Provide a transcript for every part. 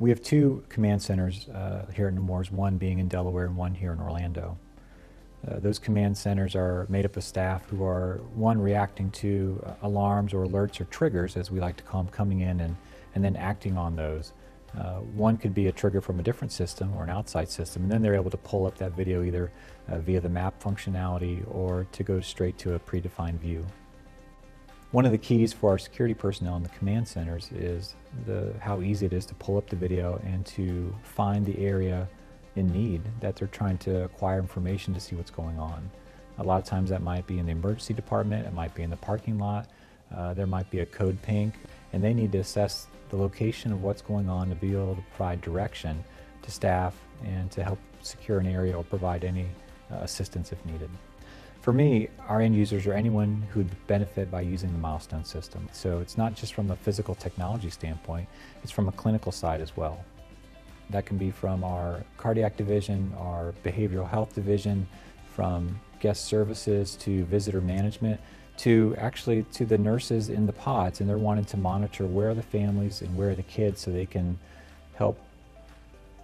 We have two command centers uh, here at Nemours, one being in Delaware and one here in Orlando. Uh, those command centers are made up of staff who are, one, reacting to uh, alarms or alerts or triggers, as we like to call them, coming in and, and then acting on those. Uh, one could be a trigger from a different system or an outside system, and then they're able to pull up that video either uh, via the map functionality or to go straight to a predefined view. One of the keys for our security personnel in the command centers is the, how easy it is to pull up the video and to find the area in need that they're trying to acquire information to see what's going on. A lot of times that might be in the emergency department, it might be in the parking lot, uh, there might be a code pink, and they need to assess the location of what's going on to be able to provide direction to staff and to help secure an area or provide any uh, assistance if needed. For me, our end users are anyone who'd benefit by using the milestone system. So it's not just from a physical technology standpoint, it's from a clinical side as well. That can be from our cardiac division, our behavioral health division, from guest services to visitor management, to actually to the nurses in the pods and they're wanting to monitor where are the families and where are the kids so they can help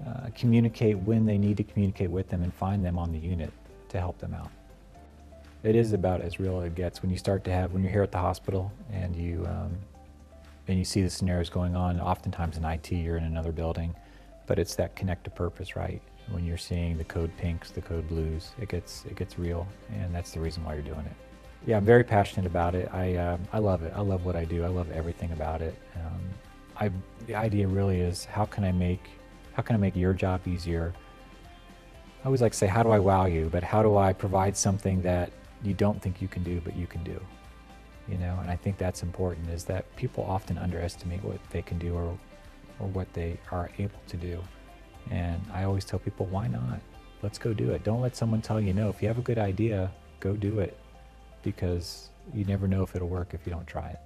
uh, communicate when they need to communicate with them and find them on the unit to help them out. It is about as real as it gets when you start to have when you're here at the hospital and you um, and you see the scenarios going on. Oftentimes in IT, you're in another building, but it's that connect to purpose, right? When you're seeing the code pinks, the code blues, it gets it gets real, and that's the reason why you're doing it. Yeah, I'm very passionate about it. I, uh, I love it. I love what I do. I love everything about it. Um, I, the idea really is how can I make how can I make your job easier? I always like to say, how do I wow you? But how do I provide something that you don't think you can do, but you can do? You know, and I think that's important. Is that people often underestimate what they can do or or what they are able to do. And I always tell people, why not? Let's go do it. Don't let someone tell you no. If you have a good idea, go do it because you never know if it'll work if you don't try it.